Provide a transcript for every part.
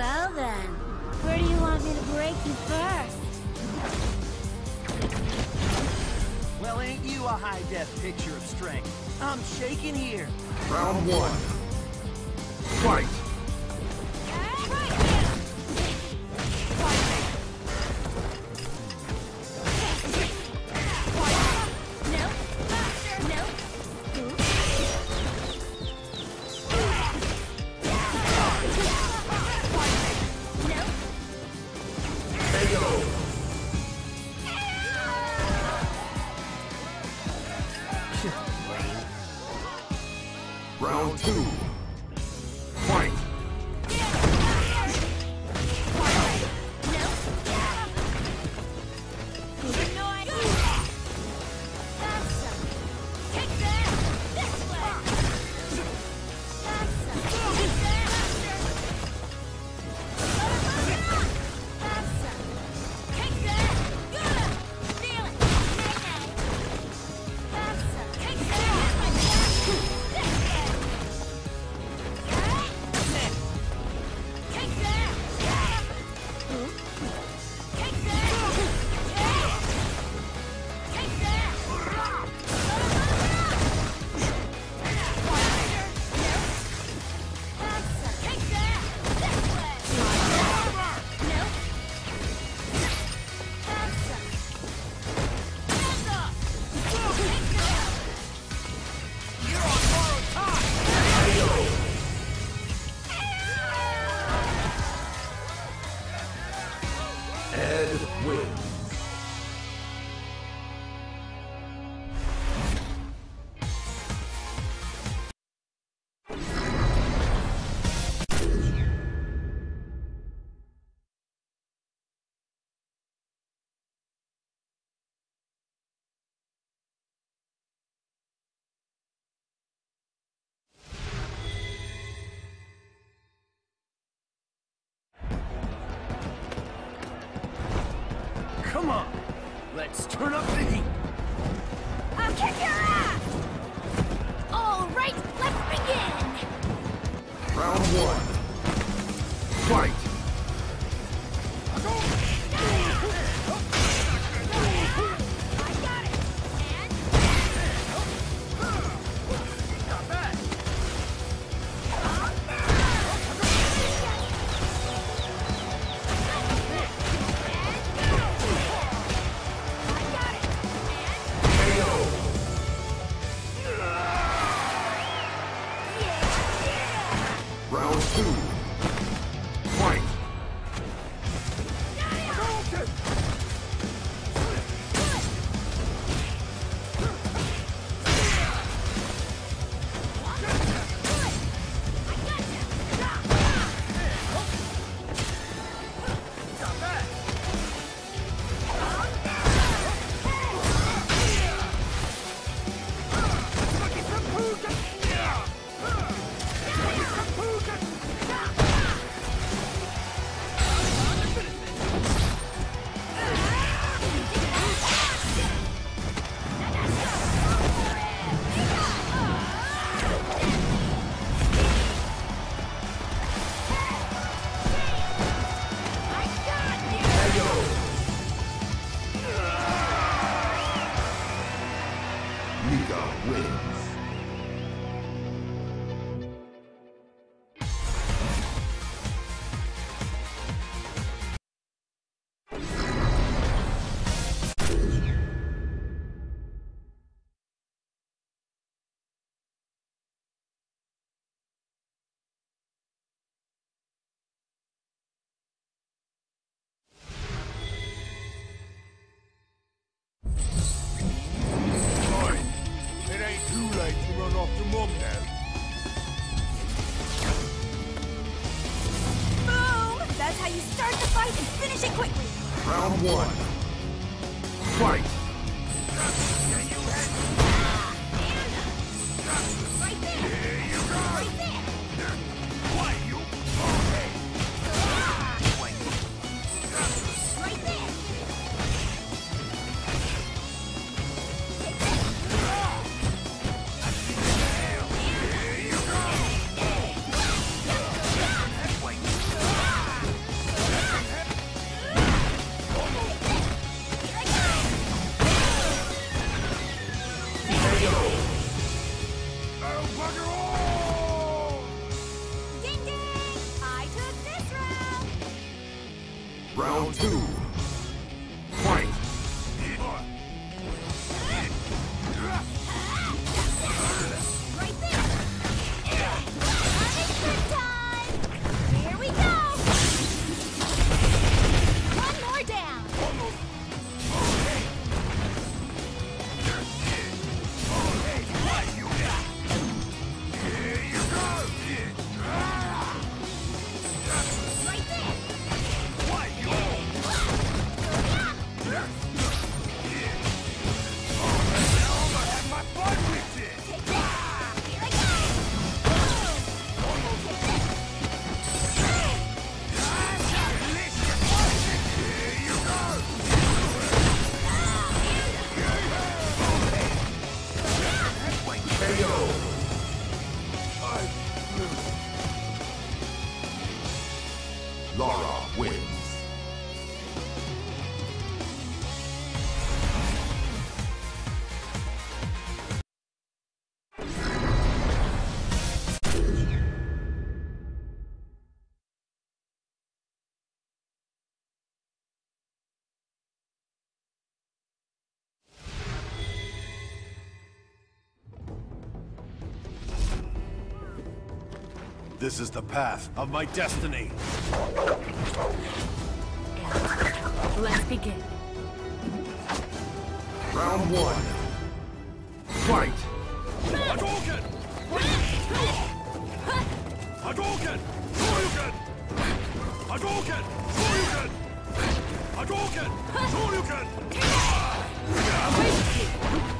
Well then, where do you want me to break you first? Well, ain't you a high-def picture of strength? I'm shaking here. Round one. Fight! Come on, let's turn up the heat. I'll kick your ass! All right, let's begin! Round one. Fight! Mika wins. Fight and finish it quickly! Round one. Fight! Ah, right there! Right there! This is the path of my destiny. Let's begin. Round one. Fight! Hadouken! Hadouken! Shoryuken! Hadouken! Shoryuken! Hadouken! Shoryuken! Hadouken!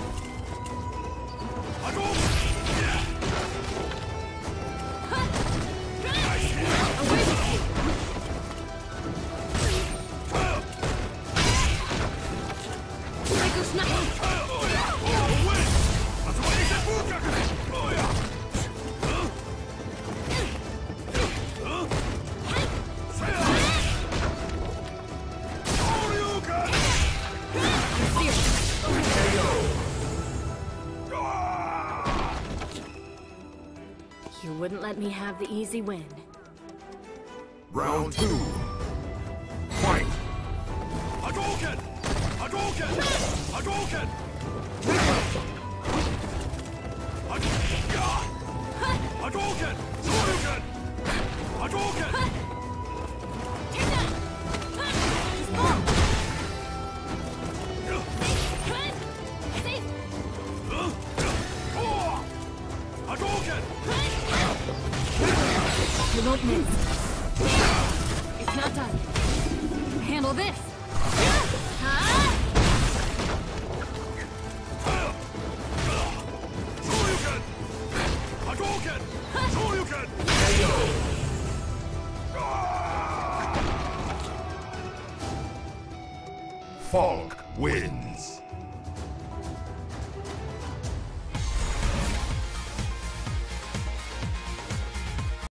You wouldn't let me have the easy win. Round two. It's not done. Handle this. Shoryuken! Falke wins.